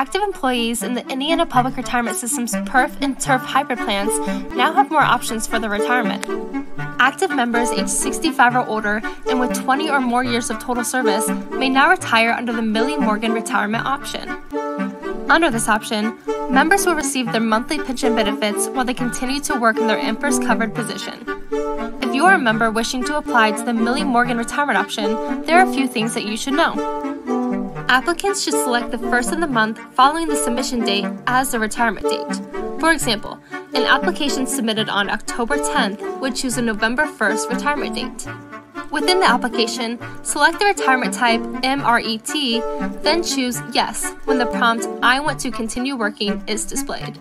active employees in the Indiana Public Retirement System's PERF and TRF hybrid plans now have more options for their retirement. Active members aged 65 or older and with 20 or more years of total service may now retire under the Millie Morgan retirement option. Under this option, members will receive their monthly pension benefits while they continue to work in their INPRS covered position. If you are a member wishing to apply to the Millie Morgan retirement option, there are a few things that you should know. Applicants should select the first of the month following the submission date as the retirement date. For example, an application submitted on October 10th would choose a November 1st retirement date. Within the application, select the retirement type MRET, then choose Yes when the prompt I want to continue working is displayed.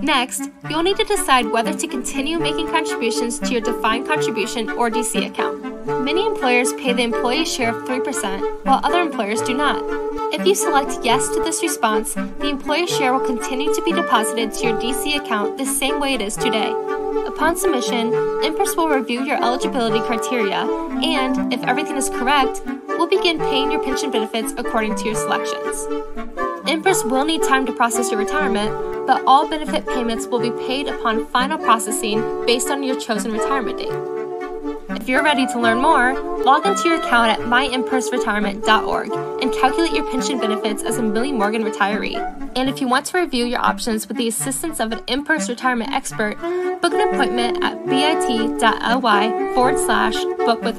Next, you'll need to decide whether to continue making contributions to your defined contribution or DC account. Many employers pay the employee share of 3%, while other employers do not. If you select yes to this response, the employee share will continue to be deposited to your DC account the same way it is today. Upon submission, INPRS will review your eligibility criteria and, if everything is correct, will begin paying your pension benefits according to your selections. INPRS will need time to process your retirement, but all benefit payments will be paid upon final processing based on your chosen retirement date. If you're ready to learn more, log into your account at myimpersretirement.org and calculate your pension benefits as a Millie Morgan retiree. And if you want to review your options with the assistance of an INPRS retirement expert, book an appointment at bit.ly forward slash book with.